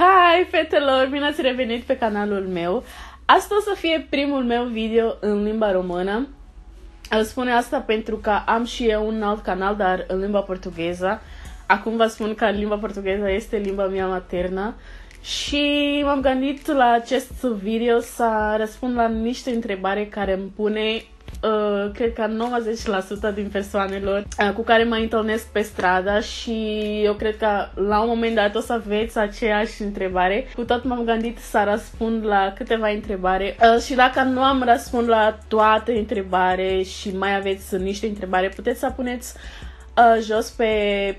Hai, fetelor! Bine ați revenit pe canalul meu. Asta o să fie primul meu video în limba română. Îl spune asta pentru că am și eu un alt canal, dar în limba portugheză. Acum vă spun că limba portugheză este limba mea maternă. Și m-am gândit la acest video să răspund la niște întrebări care îmi pune uh, cred că 90% din persoanelor uh, cu care mă întâlnesc pe stradă și eu cred că la un moment dat o să aveți aceeași întrebare. Cu tot m-am gândit să răspund la câteva întrebare uh, și dacă nu am răspund la toate întrebare și mai aveți niște întrebare, puteți să puneți uh, jos pe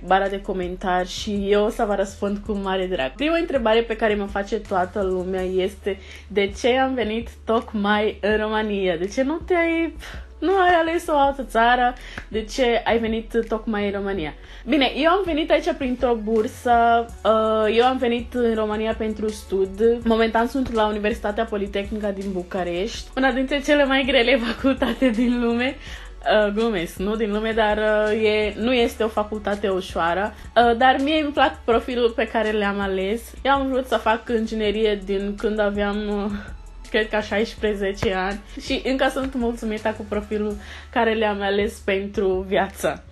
bara de comentarii și eu o să vă răspund cu mare drag. Prima întrebare pe care mă face toată lumea este de ce am venit tocmai în România? De ce nu te-ai nu ai ales o altă țară, de ce ai venit tocmai în România? Bine, eu am venit aici printr-o bursă, uh, eu am venit în România pentru stud. Momentan sunt la Universitatea Politehnică din București, una dintre cele mai grele facultate din lume. Uh, glumesc, nu din lume, dar uh, e, nu este o facultate ușoară. Uh, dar mie îmi plac profilul pe care le-am ales. Eu am vrut să fac inginerie din când aveam, uh, cred că 16 ani și încă sunt mulțumită cu profilul care le-am ales pentru viață.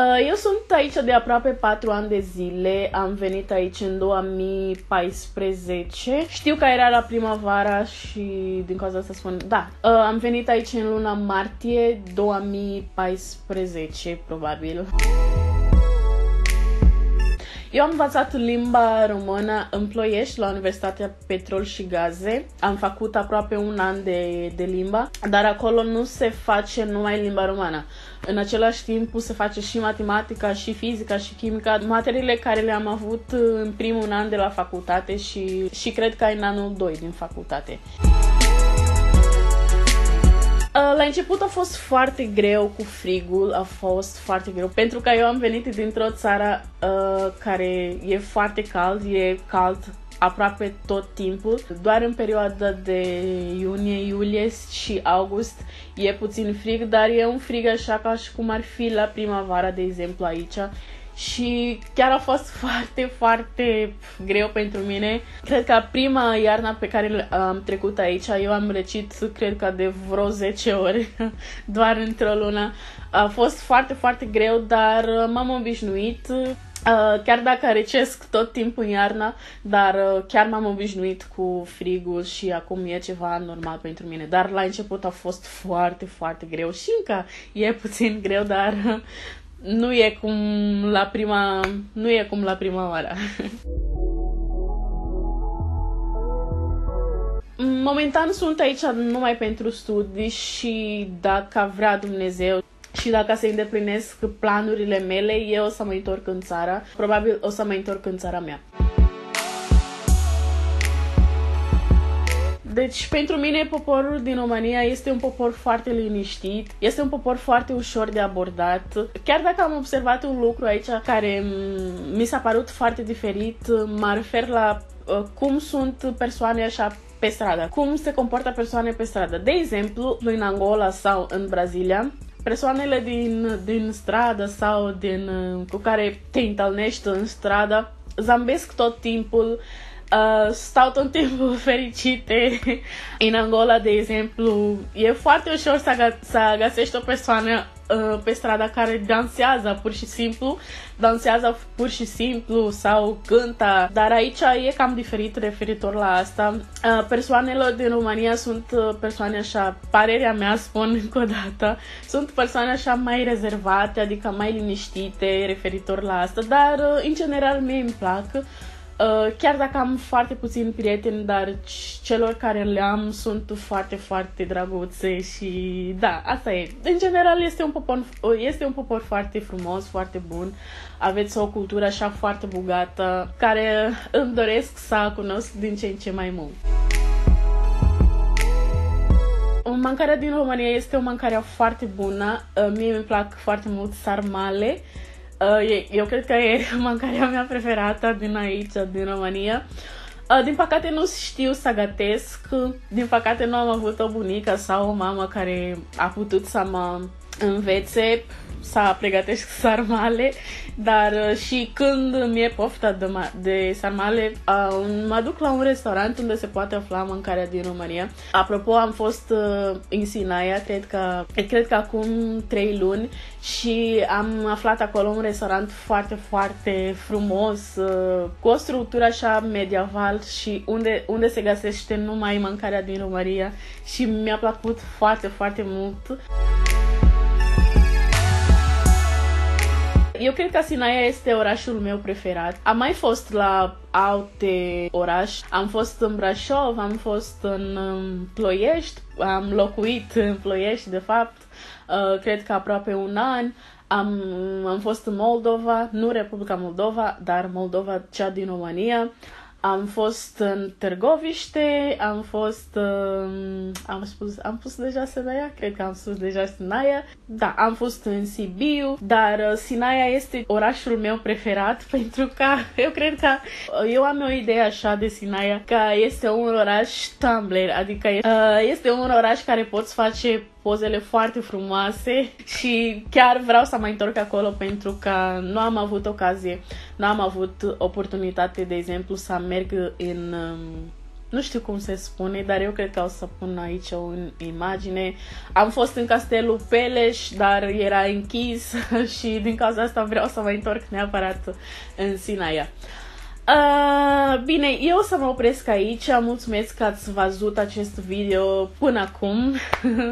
Uh, eu sunt aici de aproape 4 ani de zile, am venit aici în 2014. Știu că era la primăvara și din cauza asta spun, da, uh, am venit aici în luna martie 2014, probabil. Eu am învățat limba română în Ploiești, la Universitatea Petrol și Gaze. Am făcut aproape un an de, de limba, dar acolo nu se face numai limba română. În același timp se face și matematica, și fizica, și chimica, materiile care le-am avut în primul an de la facultate și, și cred că în anul 2 din facultate. Uh, la început a fost foarte greu cu frigul, a fost foarte greu, pentru că eu am venit dintr-o țară uh, care e foarte cald, e cald aproape tot timpul. Doar în perioada de iunie, iulie și august e puțin frig, dar e un frig așa ca și cum ar fi la primăvară, de exemplu, aici și chiar a fost foarte, foarte greu pentru mine. Cred că prima iarnă pe care am trecut aici, eu am răcit, cred că de vreo 10 ori, doar într-o lună. A fost foarte, foarte greu, dar m-am obișnuit. Uh, chiar dacă recesc tot timpul în iarna, dar uh, chiar m-am obișnuit cu frigul și acum e ceva normal pentru mine. Dar la început a fost foarte, foarte greu și încă e puțin greu, dar nu e cum la prima, nu e cum la prima oară. Momentan sunt aici numai pentru studii și dacă vrea Dumnezeu și dacă se îndeplinesc planurile mele, eu o să mă întorc în țara. Probabil o să mă întorc în țara mea. Deci, pentru mine, poporul din România este un popor foarte liniștit, este un popor foarte ușor de abordat. Chiar dacă am observat un lucru aici care mi s-a părut foarte diferit, mă refer la uh, cum sunt persoane așa pe stradă, cum se comportă persoane pe stradă. De exemplu, în Angola sau în Brazilia, persoanele din, din stradă sau din, uh, cu care te întâlnești în stradă zambesc tot timpul, Uh, stau tot timpul fericite. În Angola, de exemplu, e foarte ușor să, gă- să găsești o persoană uh, pe strada care dansează pur și simplu, dansează pur și simplu sau cântă, dar aici e cam diferit referitor la asta. Uh, persoanele din România sunt uh, persoane așa, parerea mea spun încă o dată, sunt persoane așa mai rezervate, adică mai liniștite referitor la asta, dar uh, în general mie îmi plac. Uh, chiar dacă am foarte puțini prieteni, dar celor care le am sunt foarte, foarte drăguțe și da, asta e. În general este un popor, este un popor foarte frumos, foarte bun. Aveți o cultură așa foarte bogată care îmi doresc să cunosc din ce în ce mai mult. Mâncarea din România este o mâncare foarte bună. Uh, mie mi plac foarte mult sarmale. Uh, eu cred că e mâncarea mea preferată din aici, din România. Uh, din păcate nu știu să gătesc. Din păcate nu am avut o bunică sau o mamă care a putut să mă învețe. Să pregătesc sarmale, dar uh, și când mi-e pofta de, de sarmale, uh, mă duc la un restaurant unde se poate afla mâncarea din România. Apropo, am fost uh, în Sinaia, cred că, cred că acum 3 luni și am aflat acolo un restaurant foarte, foarte frumos, uh, cu o structură așa medieval și unde, unde se găsește numai mâncarea din România și mi-a plăcut foarte, foarte mult. Eu cred că Sinaia este orașul meu preferat. Am mai fost la alte orașe. Am fost în Brașov, am fost în Ploiești, am locuit în Ploiești, de fapt, uh, cred că aproape un an. Am, am fost în Moldova, nu Republica Moldova, dar Moldova, cea din România. Am fost în Târgoviște, am fost, uh, am spus, am spus deja Sinaia, cred că am spus deja Sinaia, da, am fost în Sibiu, dar uh, Sinaia este orașul meu preferat pentru că eu cred că uh, eu am o idee așa de Sinaia, că este un oraș Tumblr, adică uh, este un oraș care poți face pozele foarte frumoase și chiar vreau să mă întorc acolo pentru că nu am avut ocazie, nu am avut oportunitate, de exemplu, să merg în um, nu știu cum se spune, dar eu cred că o să pun aici o imagine. Am fost în castelul Peleș, dar era închis și din cauza asta vreau să mă întorc neapărat în Sinaia. Uh, bine, eu o să mă opresc aici. Mulțumesc că ați văzut acest video până acum.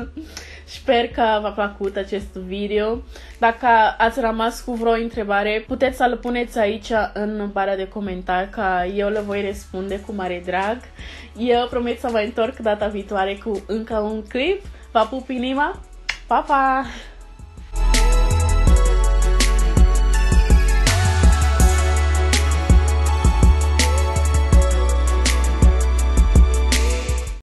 Sper că v-a plăcut acest video. Dacă ați rămas cu vreo întrebare, puteți să-l puneți aici în bara de comentarii, ca eu le voi răspunde cu mare drag. Eu promit să vă întorc data viitoare cu încă un clip. Vă pup inima! Pa, pa!